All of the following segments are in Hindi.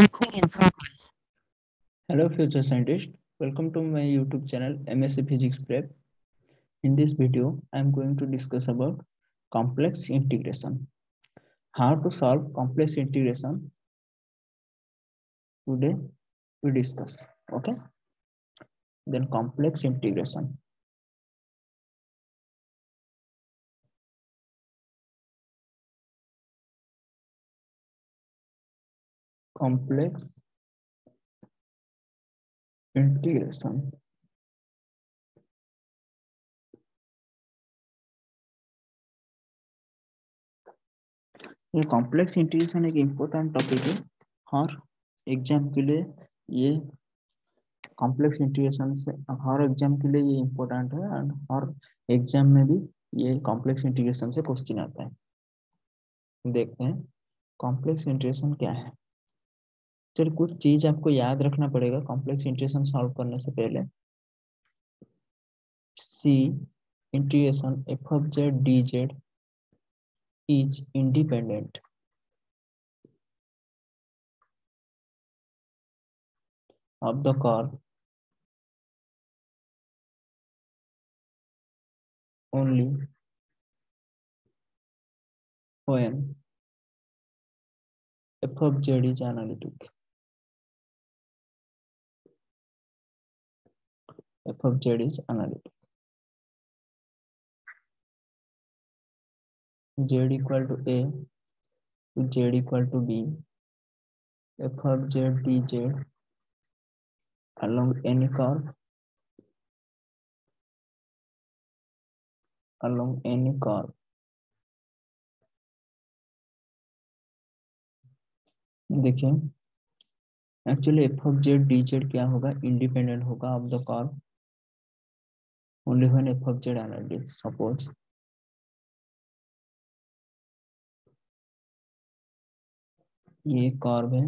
Recording in progress. Hello, future scientist. Welcome to my YouTube channel MSc Physics Prep. In this video, I am going to discuss about complex integration. How to solve complex integration. Today we discuss. Okay. Then complex integration. Complex integration. ये कॉम्प्लेक्स इंटीग्रेशन एक इम्पोर्टेंट टॉपिक है। हर एग्ज़ाम के लिए ये कॉम्प्लेक्स इंटीग्रेशन से, हर एग्ज़ाम के लिए ये इम्पोर्टेंट है एंड हर एग्ज़ाम में भी ये कॉम्प्लेक्स इंटीग्रेशन से क्वेश्चन आता है। देखते हैं कॉम्प्लेक्स इंटीग्रेशन क्या है? चलिए कुछ चीज़ आपको याद रखना पड़ेगा कॉम्प्लेक्स इंटीग्रेशन सॉल्व करने से पहले C integration F of Z D Z is independent of the curve only when f of z is analytic. F of z is analytic. z equal to a to z equal to b f of z dz along any curve along any curve देखिए actually F of Z D Z क्या होगा इंडिपेंडेंट होगा of the curve only when F of Z analytic suppose ये कर्व है,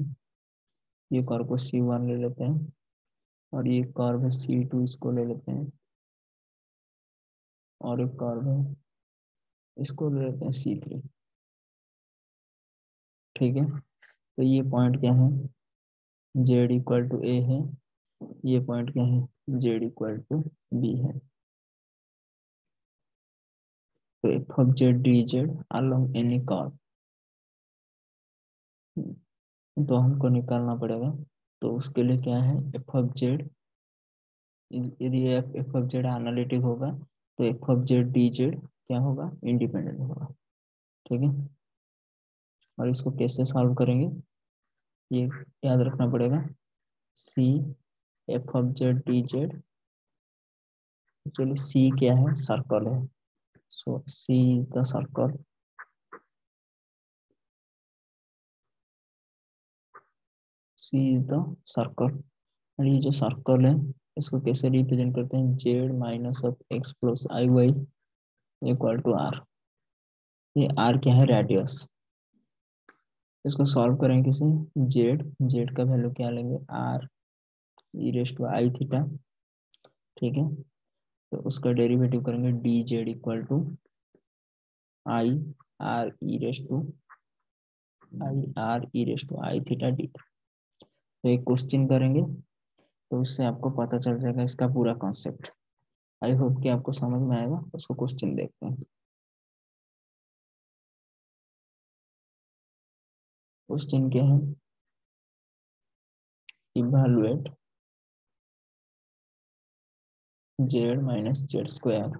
ये कर्व को सी वन ले लेते हैं और ये कर्व है सी टू इसको ले लेते हैं और एक कर्व है इसको ले लेते हैं सी थ्री ठीक है तो ये पॉइंट क्या है? जेड इक्वल टू ए है, ये पॉइंट क्या है? जेड इक्वल टू बी है। Of Z D Z along any curve तो हमको निकालना पड़ेगा। तो उसके लिए क्या है? एफ़ ऑफ़ जेड यदि एफ़ ऑफ़ जेड एनालिटिक होगा तो F of Z D Z क्या होगा? इंडिपेंडेंट होगा। ठीक है? और इसको कैसे सॉल्व करेंगे? ये याद रखना पड़ेगा। C F of Z D Z चलिए सी क्या है? सर्कल है। C the circle C is the circle और ये जो सर्कल है इसको कैसे रिप्रेजेंट करते हैं? Z minus of X plus I Y equal to R ये आर क्या है? रेडियस इसको सॉल्व करेंगे किसे? जेड जेड का वैल्यू क्या लेंगे? R E raise to I theta ठीक है? तो उसका डेरिवेटिव करेंगे D Z equal to I R E raise to I R E raise to I theta D तो एक क्वेश्चन करेंगे तो उससे आपको पता चल जाएगा इसका पूरा कॉन्सेप्ट आई होप कि आपको समझ में आएगा, उसको क्वेश्चन देखते हैं। क्वेश्चन क्या है? Evaluate Z minus Z square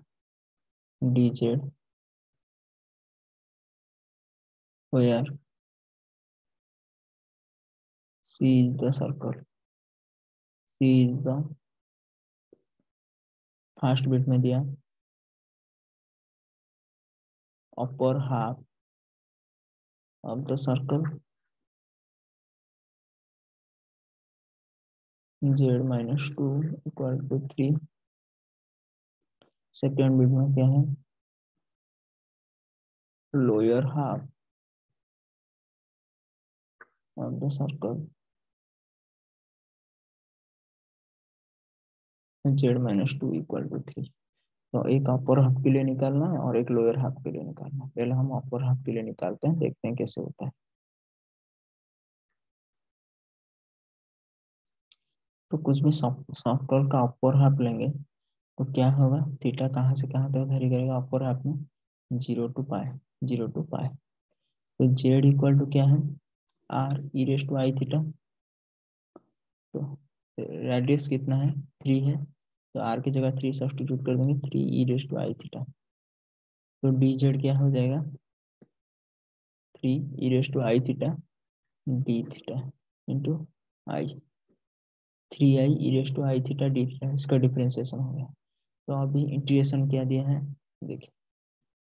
D Z square C is the circle, C is the first bit में दिया, upper half of the circle Z minus two equal to three second bit में क्या है? Lower half of the circle. Z minus two equal to three तो एक अपर हाफ़ के लिए निकालना है और एक लोअर हाफ़ के लिए निकालना है। पहले हम अपर हाफ़ के लिए निकालते हैं, देखते हैं कैसे होता है। तो कुछ भी सॉफ्टवेयर का अपर हाफ़ लेंगे। तो क्या होगा? थीटा कहाँ से कहाँ तक वेरी करेगा? अपर हाफ़ में zero to pi zero to pi तो जेड इक्वल टू क्या है? R E raise to I theta तो रेडियस कितना है? थ्री है। तो आर की जगह थ्री सब्सटीट्यूट कर देंगे three E raise to I theta तो डी जेड क्या हो जाएगा? Three E raise to I theta D theta into I three I E raise to I theta D theta इसका डिफ्रेंसिएशन हो गया। तो अभी इंटीग्रेशन क्या दिया है? देखिए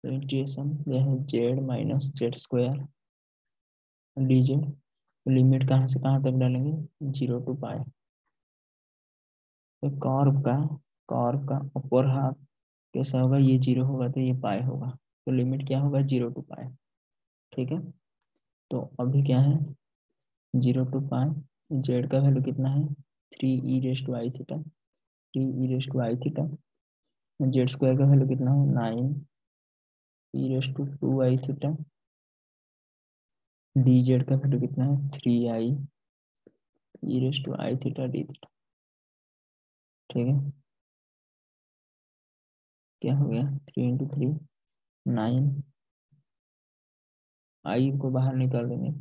तो इंटीग्रेशन यह है Z minus Z square D Z limit कहाँ से, कहाँ तक डालेंगे? ज़ीरो टू पाए तो कॉर्व का कॉर्व का अपर हाफ़ कैसा होगा? ये ज़ीरो होगा तो ये पाए होगा। तो लिमिट क्या होगा? ज़ीरो टू पाए ठीक है? तो अभी क्या है? ज़ीरो टू पाए जेड का वैल्यू कितना है? Three E raised I theta three E raised I theta Z square का वैल्यू कितना है? Nine. E raise to two I theta D Z का वैल्यू कितना है? Three I E raise to I theta D theta ठीक है? क्या हो गया? Three into three nine I को बाहर निकाल देंगे।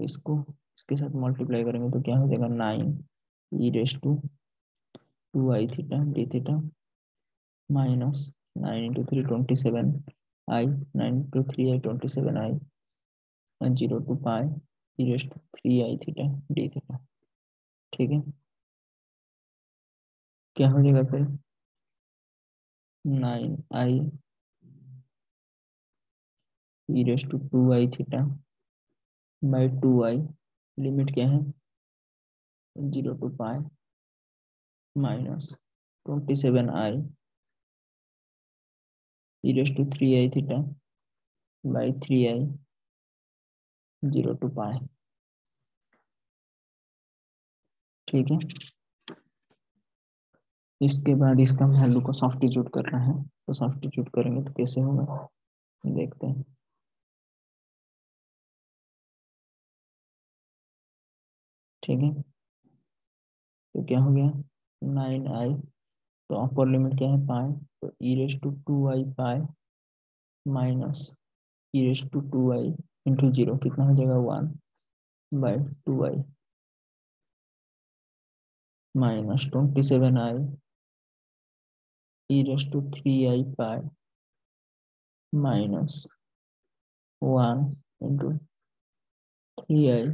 इसको, इसके साथ मल्टीप्लाई करेंगे तो क्या हो जाएगा? Nine E raise to two I theta D theta nine into three twenty seven I nine into three I twenty seven I zero to pi E raise to three I theta D theta ठीक है? क्या हो जाएगा फिर? Nine I E raise to two I theta by two I limit क्या है? Zero to pi minus twenty seven I to three I theta by three I zero to pi ठीक है? इसके बाद इसका वैल्यू को सब्सटीट्यूट करना है। तो सब्सटीट्यूट करेंगे तो कैसे होगा? देखते हैं। ठीक है? तो क्या हो गया? नाइन आई तो अपर लिमिट क्या है? पाए तो E raise to two I pi minus E raise to two I into zero कितना हो जाएगा? One by two I minus twenty seven I E raise to three I pi minus one into three I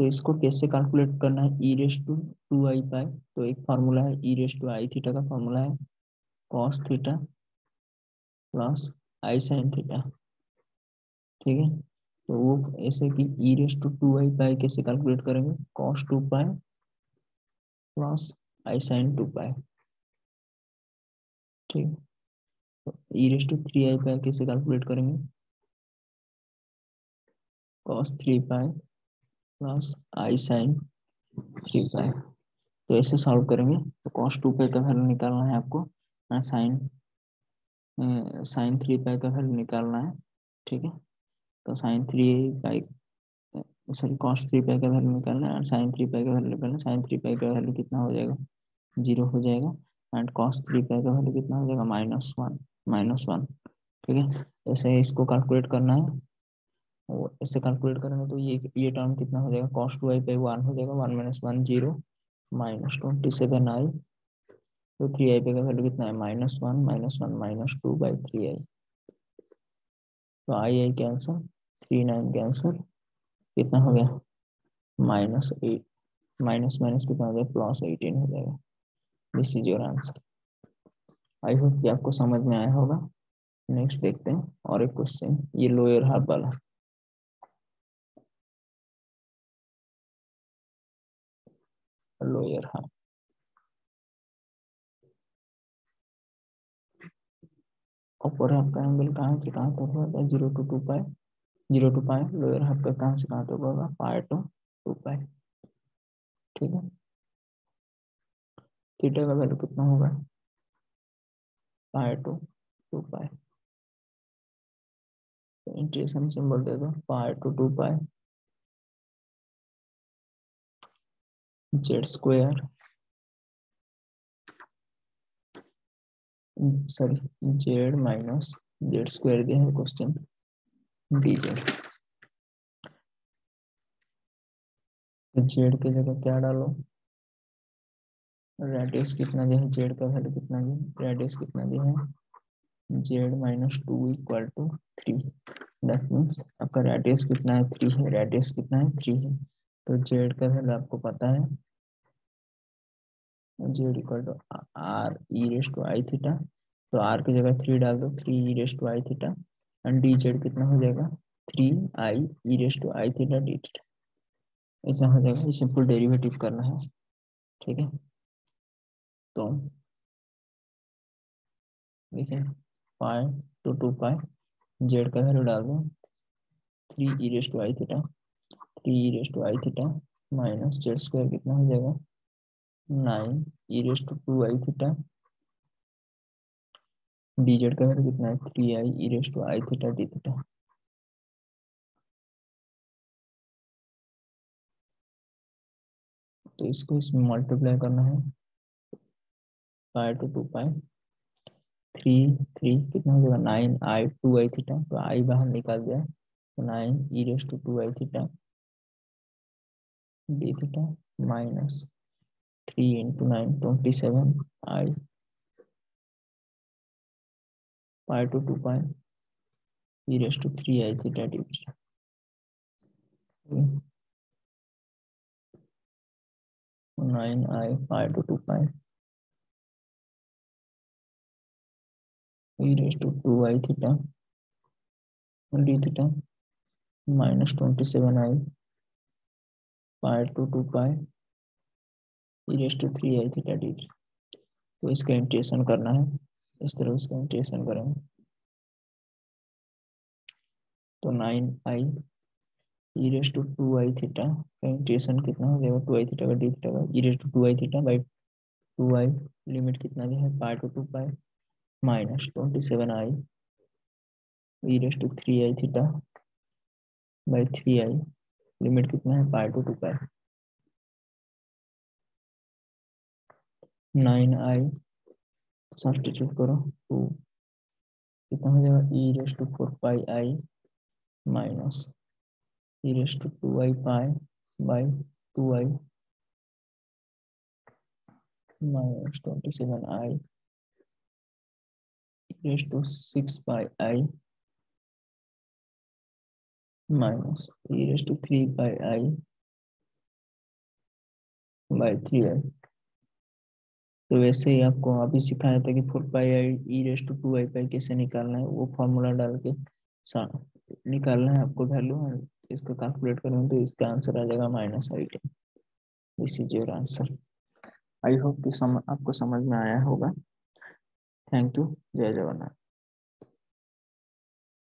तो इसको कैसे कैलकुलेट करना है? E raise to two I pi तो एक फार्मूला है E raise to I theta का फार्मूला है cos theta plus I sine theta ठीक है? तो वो ऐसे कि E raise to two I pi कैसे कैलकुलेट करेंगे? Cos two pi plus I sine two pi ठीक E raise to three I pi कैसे कैलकुलेट करेंगे? Cos three pi plus I sine three pi तो ऐसे सॉल्व करेंगे। तो कॉस टू पाई का वैल्यू निकालना है आपको। साइन साइन थ्री पाई का वैल्यू निकालना है। ठीक है? तो sine three pi sorry cos three pi का वैल्यू निकालना है और साइन थ्री पाई का वैल्यू निकालना है। साइन थ्री पाई का वैल्यू कितना हो जाएगा? ज़ीरो हो जाएगा। एंड कॉस थ्री पाई का वैल्यू कितना हो जाएगा? माइनस वन माइनस वन ठीक है? ऐसे इसको कैलकुलेट करना है। और ऐसे कैलकुलेट करेंगे तो ये ये टर्म कितना हो जाएगा? कॉस टू आई पे वन हो जाएगा। One minus one zero minus twenty seven I तो थ्री आई पे का वैल्यू कितना है? Minus one minus one minus two by three I तो I I cancel three nine cancel कितना हो गया? माइनस एट माइनस माइनस कितना हो जाएगा प्लस एटीन हो जाएगा। This is your answer I hope कि आपको समझ में आया होगा। नेक्स्ट देखते हैं। और एक क्वेश्चन ये लोअर हाफ़ वाला लोअर हाफ़ अपर हाफ़ का एंगल कहाँ से कहाँ तक होगा? Zero to two pi zero to pi lower half का कहाँ से कहाँ तक होगा? पाए टू टू पाए ठीक है? थीटा का वैल्यू कितना होगा? पाए टू टू पाए तो इंटीग्रेशन सिंबल दे दो pi to two pi Z square. Sorry, Z minus Z square दिया है क्वेश्चन डी जेड तो जेड की जगह क्या डालो? रेडियस कितना दिया है? जेड का वैल्यू कितना दिया रेडियस कितना दिया है? Z minus two equal to three. That means आपका रेडियस कितना है? थ्री है। रेडियस कितना है? थ्री है। तो जेड का वैल्यू आपको पता है। Z equal to R E raise to I theta. तो आर की जगह थ्री डाल दो, three E raise to I theta. And D Z कितना हो जाएगा? Three I E raise to I theta D theta. इतना हो जाएगा, ये सिंपल डेरिवेटिव करना है। ठीक है? तो देखिए pi to two pi Z का वैल्यू डाल दो, three E raise to I theta. Three E raise to I theta minus Z square कितना हो जाएगा? Nine E raise to two I theta D Z का वैल्यू कितना है? Three I E raise to I theta D theta तो इसको इसमें मल्टीप्लाई करना है। Pi to two pi three three कितना हो जाएगा? Nine I to I theta तो आई बाहर निकाल दिया। तो nine E raise to two I theta minus three into nine twenty seven I pi to two pi E raise to three I theta D theta nine I pi to two pi e raised to 2i theta d theta minus 27i pi to 2 pi e raised to 3i theta d तो इसका इंटीग्रेशन करना है। इस तरह इसका इंटीग्रेशन करेंगे। तो nine I E raise to two I theta का इंटीग्रेशन कितना हो जाएगा? टू आई थीटा का डी थीटा का। E raise to two I theta by two I limit कितना दिया है? Pi to two pi minus 27i e raised to 3i theta by 3i लिमिट कितना है? Pi to two pi. Nine I substitute करो, टू। कितना हो जाएगा? E raise to four pi I minus E raise to two I pi by two I minus twenty seven I raised to 6 by i minus e raised to 3 by i by 3i तो वैसे ही आपको अभी सिखाया था कि four pi I E raise to two I pi कैसे निकालना है वो फॉर्मूला डाल के निकालना है आपको वैल्यू इसका कैलकुलेट करेंगे तो इसका आंसर आ जाएगा minus I ten this is your answer I hope कि सम, आपको समझ में आया होगा. थैंक यू जय जगन्नाथ